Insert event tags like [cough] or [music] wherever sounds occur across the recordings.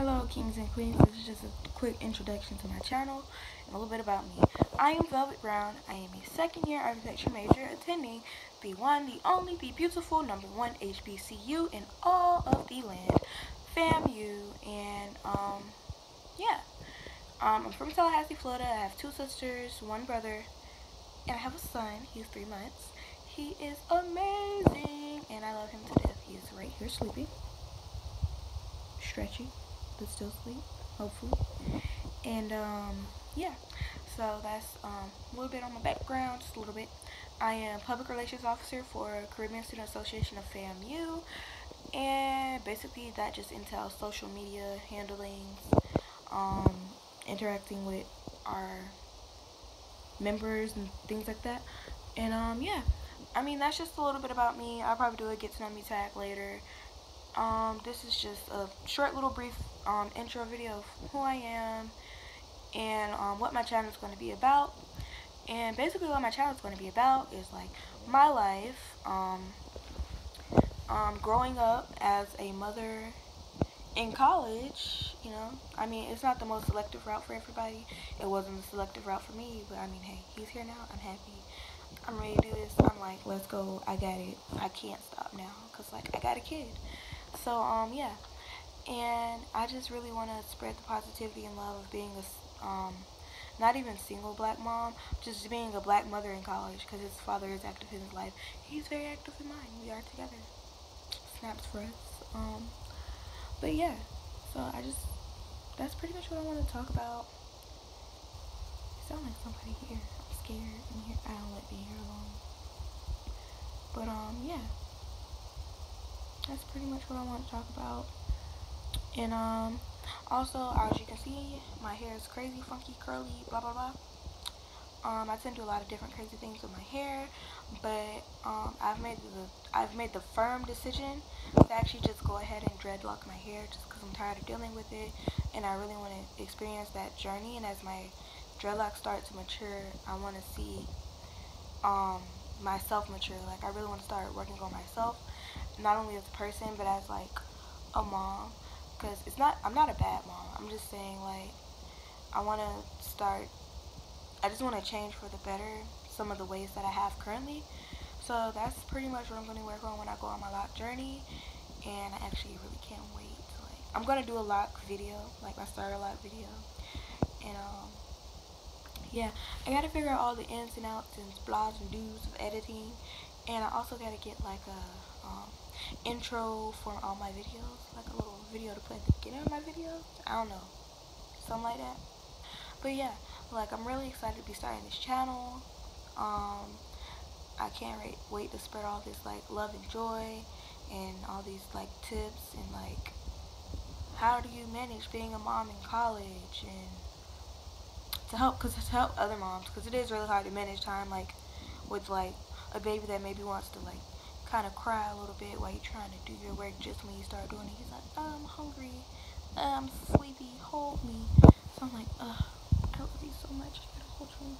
Hello kings and queens, this is just a quick introduction to my channel and a little bit about me. I am Velvet Brown, I am a second year architecture major attending the one, the only, the beautiful number one HBCU in all of the land, FAMU, and um, yeah. Um, I'm from Tallahassee, Florida, I have two sisters, one brother, and I have a son, he's three months. He is amazing, and I love him to death. He is right here sleeping stretchy but still sleep, hopefully. And um, yeah, so that's um, a little bit on my background, just a little bit. I am public relations officer for Caribbean Student Association of FAMU, and basically that just entails social media handling, um, interacting with our members and things like that. And um, yeah, I mean that's just a little bit about me. I'll probably do a get to know me tag later. Um, this is just a short little brief um, intro video of who I am and um, what my channel is going to be about. And basically what my channel is going to be about is like my life, um, um, growing up as a mother in college, you know, I mean, it's not the most selective route for everybody. It wasn't the selective route for me, but I mean, hey, he's here now. I'm happy. I'm ready to do this. I'm like, let's go. I got it. I can't stop now because, like, I got a kid. So, um, yeah. And I just really want to spread the positivity and love of being a, um, not even single black mom, just being a black mother in college because his father is active in his life. He's very active in mine. We are together. Snaps for us. Um, but yeah, so I just, that's pretty much what I want to talk about. You sound like somebody here. I'm scared in here. I don't like being here alone. But, um, yeah that's pretty much what I want to talk about. And um, also, as you can see, my hair is crazy, funky, curly, blah, blah, blah. Um, I tend to do a lot of different crazy things with my hair, but um, I've made the I've made the firm decision to actually just go ahead and dreadlock my hair just because I'm tired of dealing with it, and I really want to experience that journey. And as my dreadlocks start to mature, I want to see um, myself mature. Like I really want to start working on myself not only as a person but as like a mom because it's not I'm not a bad mom. I'm just saying like I want to start I just want to change for the better some of the ways that I have currently. So that's pretty much what I'm going to work on when I go on my lock journey. And I actually really can't wait to like I'm going to do a lock video like my starter lock video. And um yeah I got to figure out all the ins and outs and blahs and do's of editing. And I also got to get like a um, intro for all my videos, like a little video to play at the beginning of my videos. I don't know, something like that. But yeah, like I'm really excited to be starting this channel. Um, I can't wait, wait to spread all this like love and joy and all these like tips and like how do you manage being a mom in college and to help because to help other moms because it is really hard to manage time like with like a baby that maybe wants to like kind of cry a little bit while you're trying to do your work just when you start doing it. He's like, oh, I'm hungry. I'm sleepy. Hold me. So I'm like, uh, I love you so much. I gotta hold you.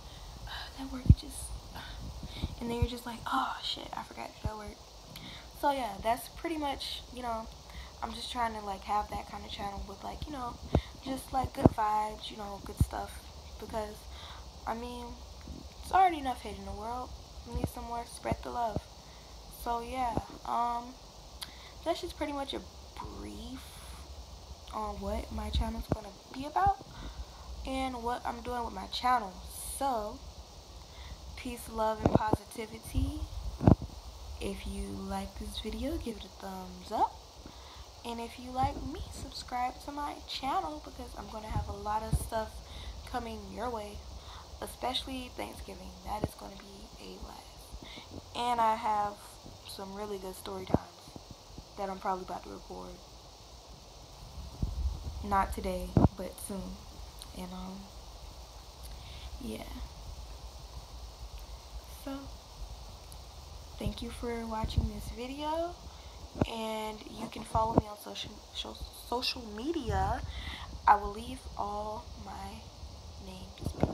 [sighs] That work just, [sighs] and then you're just like, oh shit, I forgot that work. So yeah, that's pretty much, you know, I'm just trying to like have that kind of channel with like, you know, just like good vibes, you know, good stuff. Because, I mean, it's already enough hate in the world. We need some more spread the love so yeah um that's just pretty much a brief on what my channel is going to be about and what I'm doing with my channel. So peace love and positivity. If you like this video give it a thumbs up. And if you like me subscribe to my channel because I'm going to have a lot of stuff coming your way especially Thanksgiving. That is going to be a blast. And I have some really good story times that I'm probably about to record. Not today, but soon. And um yeah. So thank you for watching this video and you can follow me on social social media. I will leave all my names